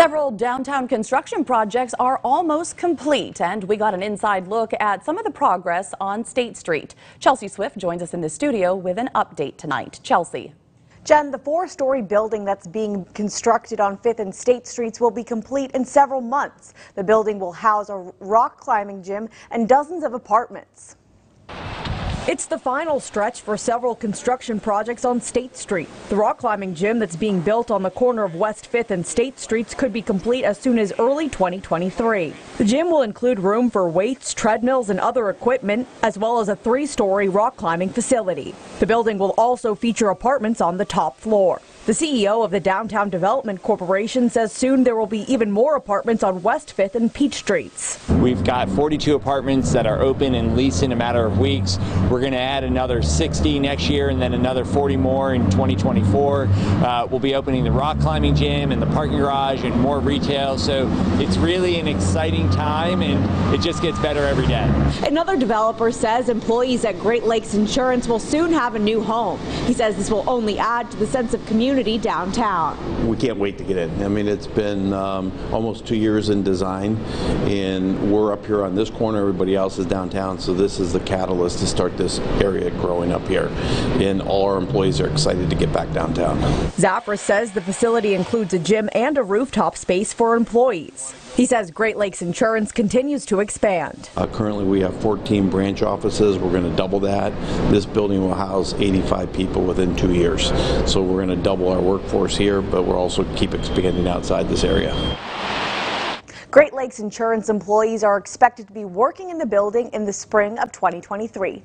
Several downtown construction projects are almost complete, and we got an inside look at some of the progress on State Street. Chelsea Swift joins us in the studio with an update tonight. Chelsea. Jen, the four-story building that's being constructed on 5th and State Streets will be complete in several months. The building will house a rock climbing gym and dozens of apartments. It's the final stretch for several construction projects on State Street. The rock climbing gym that's being built on the corner of West 5th and State Streets could be complete as soon as early 2023. The gym will include room for weights, treadmills, and other equipment, as well as a three-story rock climbing facility. The building will also feature apartments on the top floor. The CEO of the Downtown Development Corporation says soon there will be even more apartments on West 5th and Peach Streets. We've got 42 apartments that are open and leased in a matter of weeks. We're going to add another 60 next year and then another 40 more in 2024. Uh, we'll be opening the rock climbing gym and the parking garage and more retail. So it's really an exciting time and it just gets better every day. Another developer says employees at Great Lakes Insurance will soon have a new home. He says this will only add to the sense of community community downtown. We can't wait to get in. I mean, it's been um, almost two years in design, and we're up here on this corner. Everybody else is downtown, so this is the catalyst to start this area growing up here. And all our employees are excited to get back downtown. Zafra says the facility includes a gym and a rooftop space for employees. He says Great Lakes Insurance continues to expand. Uh, currently, we have 14 branch offices. We're going to double that. This building will house 85 people within two years. So we're going to double our workforce here, but we'll also keep expanding outside this area. Great Lakes Insurance employees are expected to be working in the building in the spring of 2023.